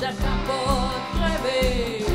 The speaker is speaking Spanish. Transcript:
d'un rapport rêvé.